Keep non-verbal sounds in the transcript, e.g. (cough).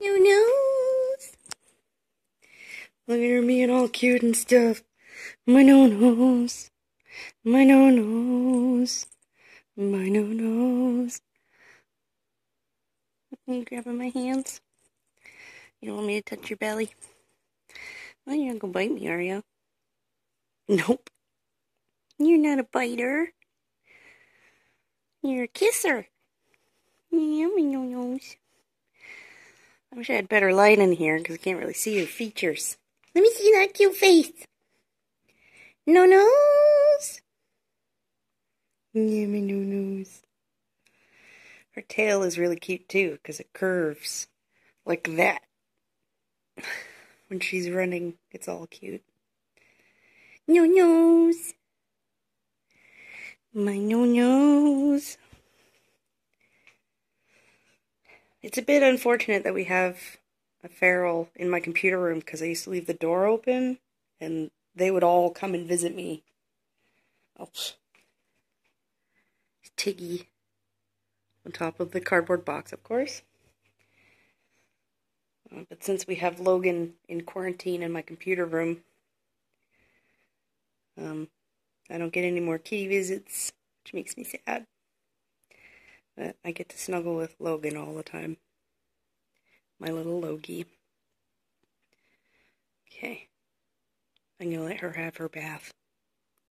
No nose. Look at her being all cute and stuff. My no nose. My no nose. My no nose. You grabbing my hands? You don't want me to touch your belly? Well, you're not gonna bite me, are you? Nope. You're not a biter. You're a kisser. Yummy no nose. I wish I had better light in here because I can't really see your features. Let me see that cute face. No nose. Yummy no nose. Her tail is really cute too because it curves like that. (laughs) When she's running, it's all cute. No nose. My no nose. It's a bit unfortunate that we have a feral in my computer room because I used to leave the door open and they would all come and visit me. Oh, Tiggy on top of the cardboard box, of course. Uh, but since we have Logan in quarantine in my computer room, um, I don't get any more kitty visits, which makes me sad. But I get to snuggle with Logan all the time. My little Logie. Okay. I'm going to let her have her bath.